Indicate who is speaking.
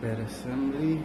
Speaker 1: bed assembly